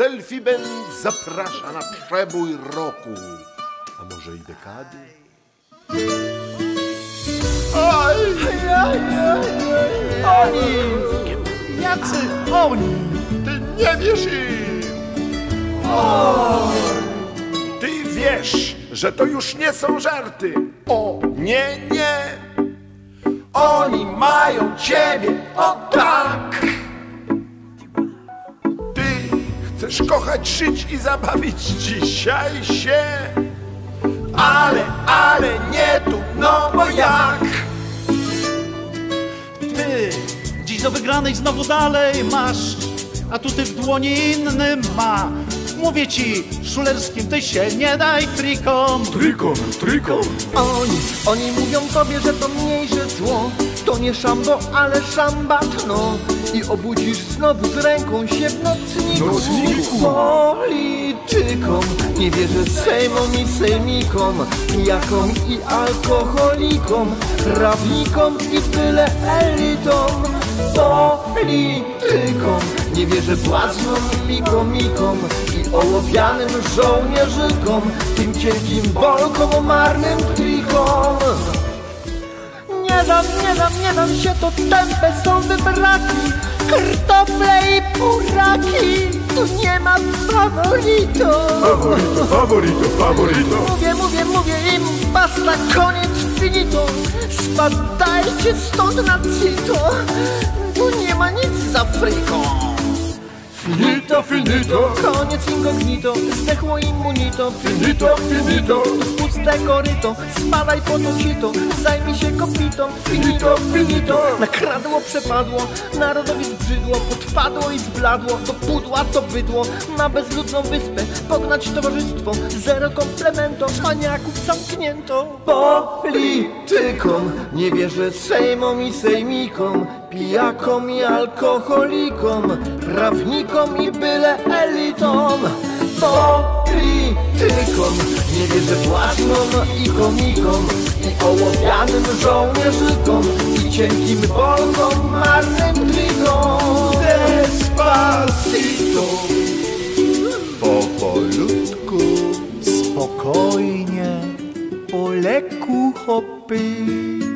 Selfie Band zaprasza na przebój roku. A może i dekady? Oj! Oni! Jacy oni? Ty nie wiesz im! Ty wiesz, że to już nie są żarty. O, nie, nie! Oni mają ciebie, o tak! Chcesz kochać, żyć i zabawić dzisiaj się. Ale, ale nie tu, no bo jak? Ty! Dziś do wygranej znowu dalej masz, a tu ty w dłoni inny ma. Mówię ci, szulerskim ty się nie daj trikom. Trikon, trikon. Oni, oni mówią tobie, że to mniejsze zło To nie szambo, ale szambatno I obudzisz znowu z ręką się w nocniku, Nocniku. Politykom. Nie wierzę sejmom i sejmikom Pijakom i alkoholikom Prawnikom i tyle elitom. Politykom. Nie wierzę błaznom i komikom I ołowianym żołnierzykom Tym cienkim bolkom, marnym trikom nie dam, nie dam, nie dam się, to tępe są wybraki Kartofle i buraki. Tu nie ma favorito Favorito, favorito, favorito. Mówię, mówię, mówię im basta, koniec, finito. Spadajcie stąd na cito Finito, finito Koniec incognito. Zdechło immunito. Finito, finito. Puste koryto Spadaj po to cito Zajmij się kopitą. Finito, finito. Nakradło, przepadło. Narodowi zbrzydło. Podpadło i zbladło. To pudła, to bydło. Na bezludną wyspę Pognać towarzystwo. Zero komplemento. Cwaniaków zamknięto Politykom. Nie wierzę sejmom i sejmikom Pijakom i alkoholikom Prawnikom i byle elitom. Politykom. Nie wierzę błaznom i komikom I ołowianym żołnierzykom I cienkim bolkom, marnym be